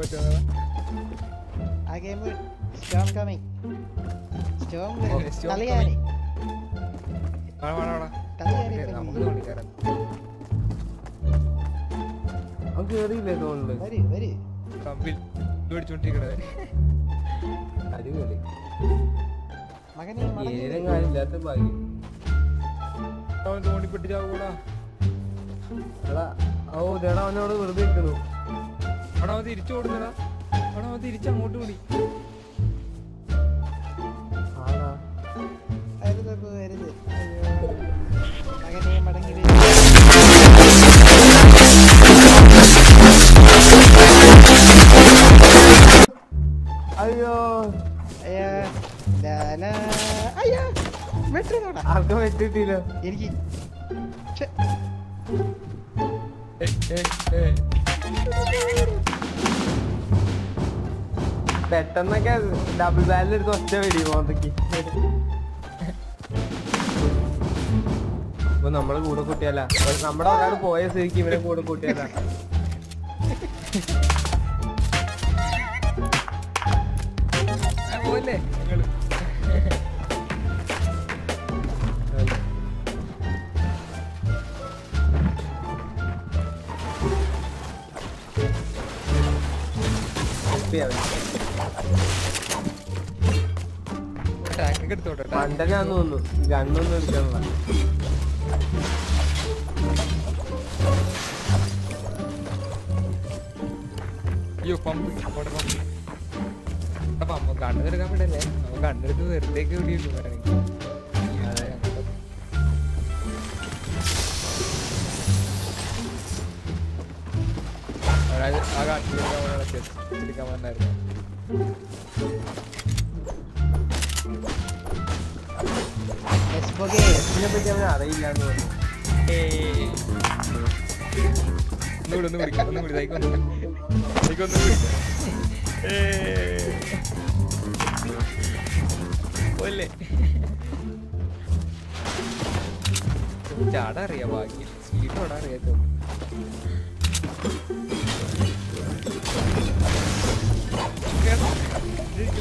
പറ്റുന്നതാ ആ game storm coming storm തലയാനി അവൻ കേറിയില്ലേ തോളിൽ അടിപൊളി. ഏതും കാര്യമില്ലാത്ത ഭാഗ്യം. അവൻ തോണിപ്പെട്ടി ചാവൂടാ എടാ ഓ ഇതേടാ അവനോട് വെറുതെ നിൽക്കണു അവിടെ അവൻ തിരിച്ചു ഓടുന്നടാ. അവിടെ അവൻ തിരിച്ച് അങ്ങോട്ട് ഓടി ആടാ വരുത് ഇപ്പൊ അയ്യോ. ആർക്കും പറ്റിട്ടില്ല എനിക്ക് ഏ, ഏ, ഏ. പെട്ടെന്നൊക്കെ ഡബിൾ ബാലിൽ എടുത്ത് ഒറ്റ വെടി മോന്തക്ക് ഇപ്പൊ നമ്മളെ കൂടെ കൂട്ടിയല്ല നമ്മുടെ ഒരാൾ പോയ സ്ഥിതിക്ക് ഇവരെ കൂടെ കൂട്ടിയല്ല പോയില്ലേ? പോവല്ലേ എടുത്തോട്ടെ ട്ടാ. മണ്ടനാന്ന് തോന്നുന്നു ഗണ്ണൊന്നും എടുക്കണില്ല അയ്യോ പമ്പ്. അവിടെ പമ്പ്. ആ പമ്പ് കണ്ണെടുക്കാൻ വിടല്ലേ അവൻ കണ്ണെടുത്ത് വെറുതേക്ക്. അതായത് ആ അവനോട് എടുക്കാൻ വന്നായിരുന്നു. ഒന്ന് തൈക്ക് ഒന്ന് പിടിക്കാം ഏയ്. പോയില്ലേ ചാടാ അറിയാ ബാക്കി സ്പീഡ് ഓടാൻ അറിയാത്തോ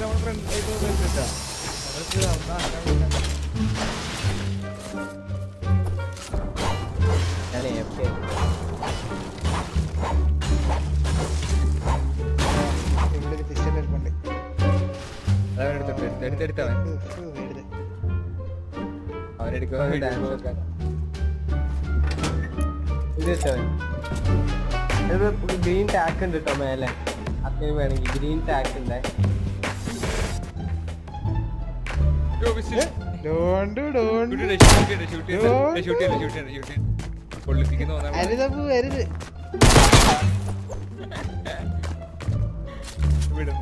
നമ്മുടെ ഫ്രണ്ട് ആയിട്ട് എടുത്തെടുത്തവൻ. നോക്കാൻ ഇത് ഗ്രീൻ ടാക്ക് ഉണ്ട് കേട്ടോ മേലെ. അത്രയും വേണമെങ്കിൽ ഗ്രീൻ ടാക്ക് ഉണ്ടേ.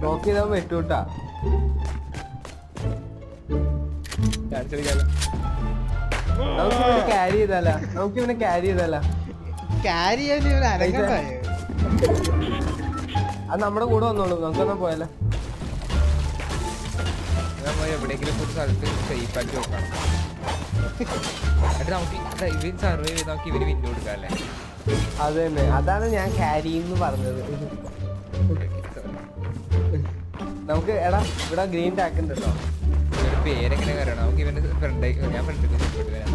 നോക്കിയതാവുമ്പോ ഡോണ്ട് ക്യാരി ചെയ്താല. നമുക്ക് ഇവനെ ക്യാരി ചെയ്താല. ക്യാരി ചെയ്യാൻ ഇവൻ അനങ്ങണ്ടായോ അത് നമ്മുടെ കൂടെ വന്നോളൂ. നമുക്കൊന്നാ പോയാലോ. നമ്മൾ എവിടെയെങ്കിലും ഒരു സ്ഥലത്ത് സേഫ് ആക്കി നോക്കാം എന്നിട്ട് നമുക്ക് ഇതാ ഇവൻ സർവൈവ് ചെയ്ത് നമുക്ക് ഇവർ വിൻഡോ കൊടുക്കാം അല്ലേ? അത് തന്നെ. അതാണ് ഞാൻ ക്യാരി എന്ന് പറഞ്ഞത്. നമുക്ക് എടാ ഇവിടെ ഗ്രീൻ ടാക്ക് ഉണ്ട് കേട്ടോ ഇവന്റെ പേരെങ്ങനെ അറിയണം നമുക്ക് ഇവന്റെ ഫ്രണ്ട് ഞാൻ ഫ്രണ്ട് വരാം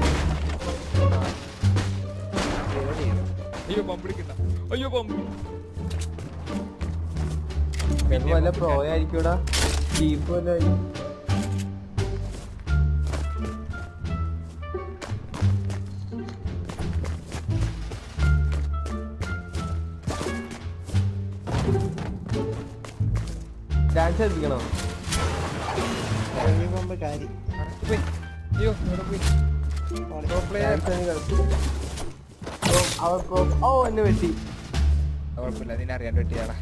അയ്യോ പമ്പ് എടുക്കണ്ട. അയ്യോ പമ്പ് ചിലപ്പോ വല്ല പ്രോ ആയിരിക്കൂടാ? ചീപ്പ് വല്ല ആയിരിക്കും. ഡാൻസ് കളിപ്പിക്കണോ? ഒന്ന് കളിപ്പി. ഓ, എന്നെ വെട്ടി. കുഴപ്പമില്ല നിന്നെ അറിയാൻ പറ്റിയാടാ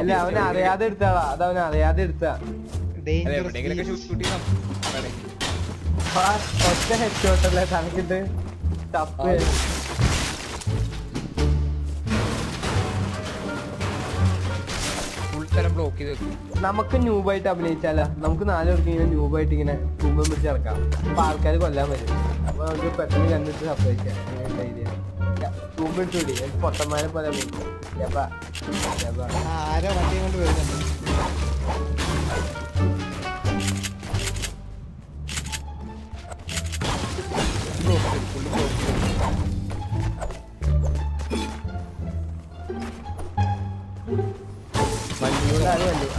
അല്ല അവനെ അറിയാതെ എടുത്താടാ അത് അവനെ അറിയാതെ എടുത്താ. ഒറ്റ ഹെഡ് ഷോട്ടല്ലേ തനക്കിട്ട് തപ്പ്. ചെയ്ത് വെക്കും നമുക്ക് ന്യൂബായിട്ട് അഭിനയിച്ചാലോ. നമുക്ക് നാല് പേർക്ക് ഇങ്ങനെ ന്യൂബായിട്ട് ഇങ്ങനെ കുമ്പം പിടിച്ച് ഇറക്കാം അപ്പൊ ആൾക്കാർ കൊല്ലാൻ വരും. അപ്പൊ നമുക്ക് പെട്ടെന്ന് കണ്ടിട്ട് സപ്ലൈ ചെയ്യാം തൂമ്പിട്ടൂടി പൊട്ടന്മാരെ പോലെ ആരോ വണ്ടിയും കൊണ്ട് വരുന്നുണ്ട്.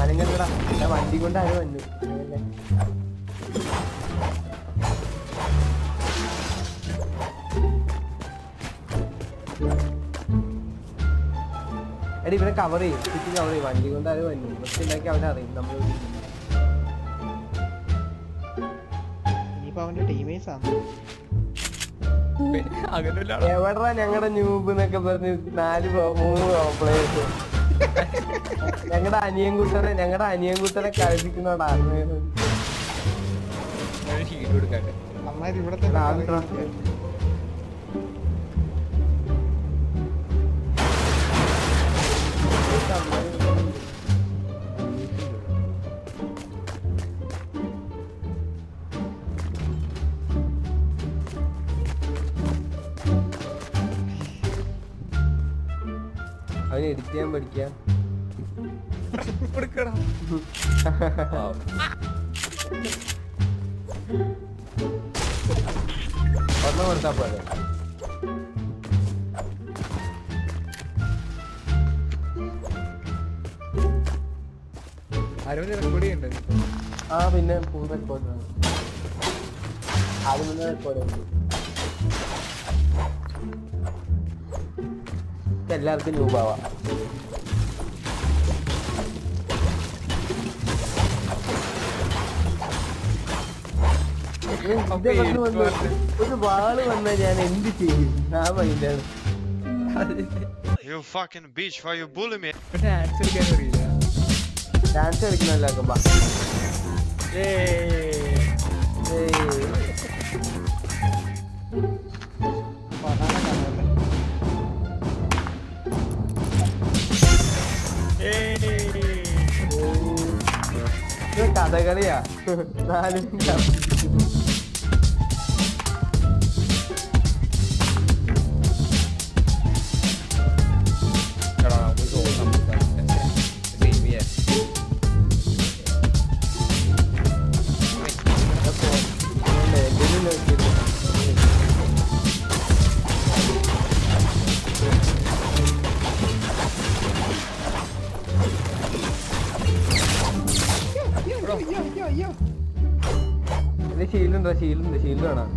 അനങ്ങല്ലടാ ഞാൻ വണ്ടി കൊണ്ട് അത് വന്നു? എടി ഇവിടെ കവർ ചെയ്യും. ചുറ്റി കവർ ചെയ്യും. വണ്ടി കൊണ്ട് അത് വന്നു. പക്ഷെ ഉണ്ടാക്കി അവനെ അറിയും. നമ്മൾ ഇനിയിപ്പോ അവന്റെ ടീമേ ആണ് അങ്ങനെയല്ല എവിടാ ഞങ്ങളുടെ ന്യൂബ് എന്നൊക്കെ പറഞ്ഞ് നാല് മൂന്ന് പ്ലേയേഴ്സ് ഞങ്ങളുടെ അനിയൻ കുട്ടനെ ഞങ്ങളുടെ അനിയൻ കുട്ടനെ കളിപ്പിക്കുന്നോടാ. അവന് എഡിറ്റ് ചെയ്യാൻ പഠിക്കാം. കൊടുക്കടാ. ഒന്ന് കൊടുത്താ പോലെ അരവിന്ദ് റെക്കോർഡ് ഉണ്ട് ആ പിന്നെ ഫുൾ റെക്കോർഡ് ആദ്യം മുന്നേ റെക്കോർഡ് എല്ലാവർക്കും രൂപാവാം ഒരു വാൾ വന്നാൽ ഞാൻ എന്ത് ചെയ്യും? ആ മൈൻഡാണ് You fucking bitch, why you bully me? Dance കളിക്കാൻ അറിയില്ല. ഡാൻസ് കാണുമല്ലേ? ഇത് കഥകളിയാ. നാലും ഷീലുണ്ട് അയ്യോ. ഷീൽഡ് ഉണ്ടോ ഷീൽഡ് ഉണ്ട് ഷീൽഡ് വേണം.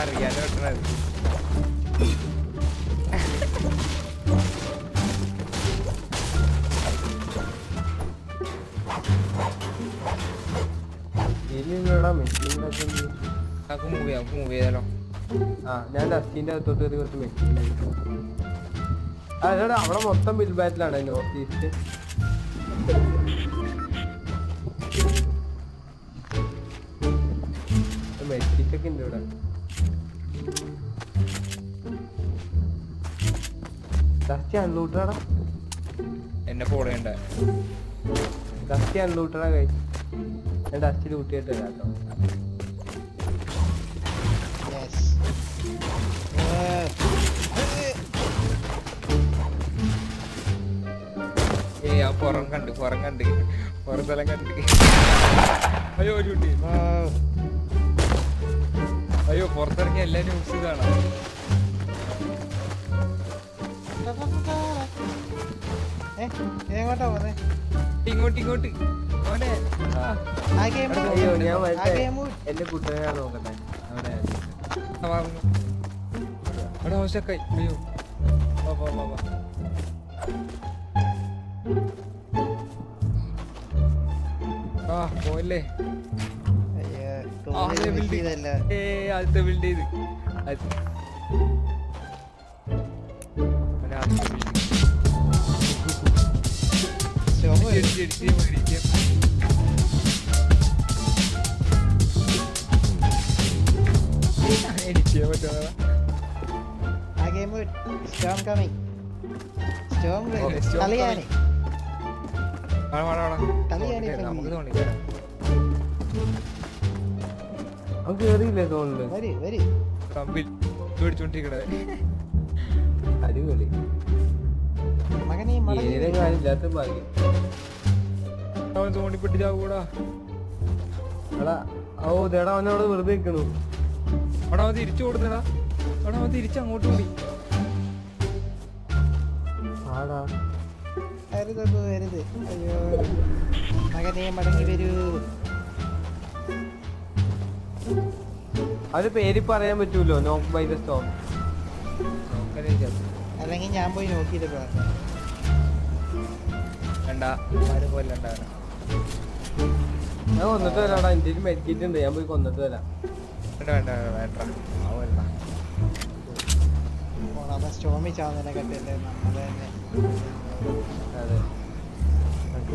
അറിയാൻ വെക്കണത്. നമുക്ക് മൂവ് ചെയ്യാം മൂവ് ചെയ്താലോ. ആ ഞാൻ ഡസ്റ്റിന്റെ അകത്തോട്ട് കുറച്ച് മെഷീൻ അതെടാ അവിടെ മൊത്തം ബിൽ ബാറ്റിലാണ് നോർത്ത് ഈസ്റ്റ് മെഡിക്കറ്റ് ഒക്കെ ഉണ്ട് ഇവിടെ. ഡസ്റ്റി അൺലൂട്ടറാടാ എന്നെ ഫോളോ ചെയ്യണ്ട? ഡസ്റ്റി അൺലൂട്ടറാ കൈ ഞാൻ ഡസ്റ്റി ലൂട്ടിയിട്ട് കേട്ടോ. ഏ കണ്ട് പുറം കണ്ട് പുറം സ്ഥലം കണ്ട്. അയ്യോ ചൂട്ടി അയ്യോ പുറത്തിറങ്ങിയ എല്ലാ ന്യൂസ് കാണാം. എങ്ങോട്ടാ പോന്നെ? ഇങ്ങോട്ട് മോനെ. അയ്യോ ഞാൻ എന്റെ കുട്ടനെ നോക്കട്ടെ. അവിടെ. അയ്യോ. വാ വാ വാ. ഇടിച്ച് പോയല്ലേ ഇടിച്ച് ഇടിച്ച്. എഡിറ്റ് ചെയ്യാൻ പറ്റുന്നതാ ആ ഗെയിം സ്റ്റോം കമ്മിങ് സ്റ്റോം കളിയാന് കേറിയില്ലേ പേടിച്ചോണ്ടിരിക്കണത് അടിപൊളി. കാര്യമില്ലാത്ത ഭാഗ്യം. അവൻ തോണ്ടിപ്പെട്ട് ചാവൂടാ. എടാ ഓ ദേടാ അവനവിടെ വെറുതെ നിൽക്കണു അവിടെ അവൻ തിരിച്ചു കൊടുത്തടാ. അവിടെ അവൻ തിരിച്ച് അങ്ങോട്ട് പോയി. ആടാ. വരുത് അരുത് അയ്യോ. മകനെ മടങ്ങി വരൂ. അത് പേര് പറയാൻ പറ്റൂലോ? നോക്ക് ബൈ ദ സ്റ്റോപ്പ്. അല്ലെങ്കിൽ ഞാൻ പോയി നോക്കിയിട്ട് പറഞ്ഞു വേണ്ട ആരും കൊല്ലണ്ട ഞാൻ കൊന്നിട്ട് വരാടാ എന്റെ മെഡിക്കേറ്റ് ഉണ്ട്. ഞാൻ പോയി കൊന്നിട്ട് വരാം. വേണ്ട വേണ്ട വേണ്ട വരണ്ട. അവൻ സ്റ്റോമി ചാവുന്നതിനെ കണ്ടല്ലേ? നമ്മൾ തന്നെ. അതെ. നമുക്ക്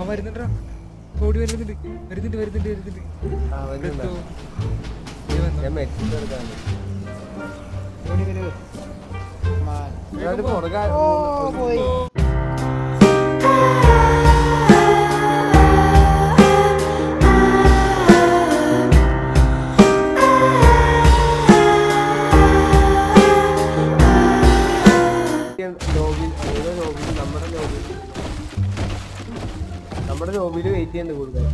അവൻ വരുന്നുണ്ടാ? ഓടി വരുന്നുണ്ട്. വരുന്നുണ്ട് വരുന്നുണ്ട് വരുന്നുണ്ട്. ഓടി വരൂ. ഓ പോയി. ചെയ്യണ്ട് കൂടുതൽ.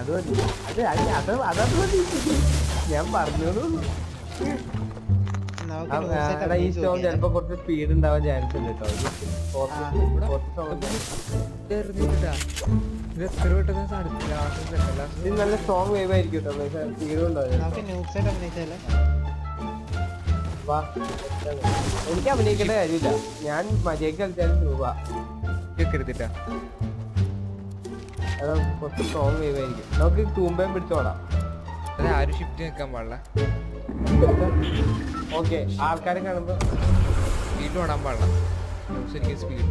അത് മതി. അത് അത് അത് അത് മതി. ഞാൻ പറഞ്ഞു ഈ സ്റ്റോൺ ചിലപ്പോ കുറച്ച് സ്പീഡ് ഉണ്ടാവാൻ ചാൻസ് ഉണ്ട് കേട്ടോ. നല്ല സ്ട്രോങ് വേവ് ആയിരിക്കും സ്പീഡ് എനിക്ക് അഭിനയിക്കേണ്ട കാര്യമില്ല. ഞാൻ മര്യാദയ്ക്ക് കളിച്ചാലും രൂപ അത് കുറച്ച് സ്ട്രോങ് വേവ് ആയിരിക്കും. നമുക്ക് തൂമ്പയും പിടിച്ചോടാം അത് ആരും ഷിഫ്റ്റ് നിൽക്കാൻ പാടില്ല. ഓക്കെ ആൾക്കാരെ കാണുമ്പോ സ്പീഡ് ഓടാൻ പാടില്ല. ശരിക്കും സ്പീഡ്.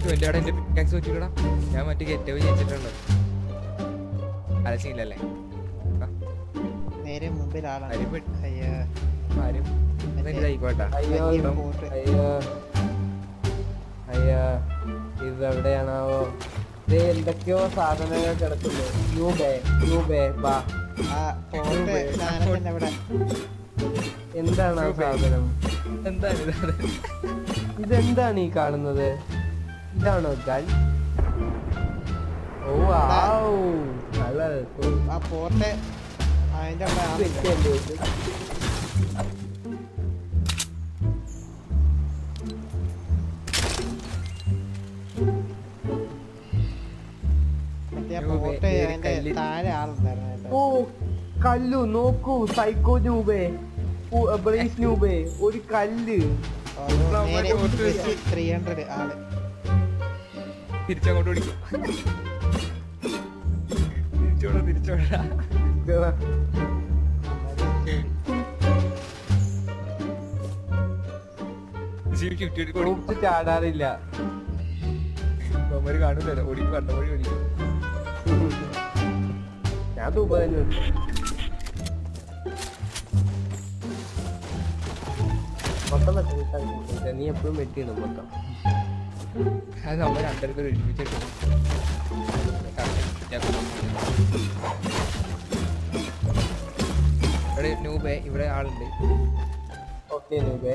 ഇത് എന്റെ അവിടെ എന്റെ പിക്കാക്സ് വെച്ചിട്ടാ ഞാൻ മറ്റേ ഗെറ്റവ് ചെയ്യിച്ചിട്ടുണ്ട് അലച്ചില്ലല്ലേ നേരെ മുമ്പിൽ ആളാണ്. ആരും ഇതായിക്കോട്ടാ അയ്യോ. അയ്യോ. അയ്യോ. ഇത് എവിടെയാണാവോ എന്തൊക്കെയോ സാധനങ്ങൾ കിടക്കുന്നു. യൂബേ യൂബേ ബാ എന്താണ് ആ സാധനം? എന്താണ് ഇതെന്താണ് ഈ കാണുന്നത്? ഇതാണോ ഗൺ ഓ നല്ല. ആ പോട്ടെ. അതിന്റെ ഓ കല്ലു നോക്കൂ സൈക്കോ ന്യൂബേ ബ്രേസ് ന്യൂബേ ഒരു കല്ല്. ത്രീ ഹൺഡ്രഡ് ആൾ. തിരിച്ചങ്ങോട്ട് ഓടിക്കും. തിരിച്ചോടാ തിരിച്ചോടാ. ഓടി ചാടാറില്ല. ഓടിക്കും കണ്ട വഴി ഓടിക്കും. ഞാൻ ഉണ്ട്. മൊത്തം നീ എപ്പോഴും വെട്ടിയാണ് മൊത്തം. അത് നമ്മൾ ഇവിടെ നൂബേ ഇവിടെ ആളുണ്ട്. ഓക്കെ നൂബേ.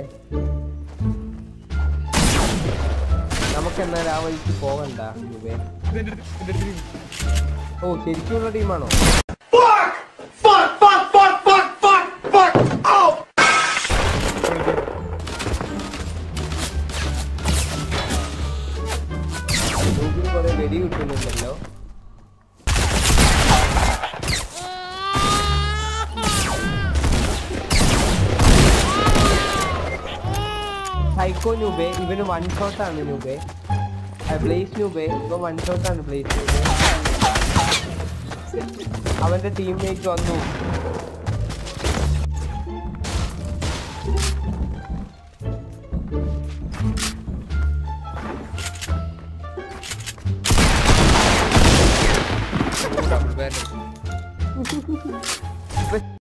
നമുക്ക് എന്നാൽ ആ വഴിക്ക് പോകണ്ട നൂബേ. ഓ ശരിക്കുള്ള ടീമാണോ? വെടി കിട്ടുന്നുണ്ടല്ലോ. സൈക്കോ ന്യൂബേ ഇവന് വൺ ഷോട്ട് ആണ് ന്യൂബേ ബ്ലേസ് ന്യൂബേ ഇപ്പൊ വൺ ഷോട്ടാണ് ബ്ലേസ് ന്യൂബേ അവന്റെ ടീംമേറ്റ് വന്നു.